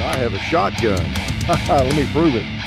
I have a shotgun. Let me prove it.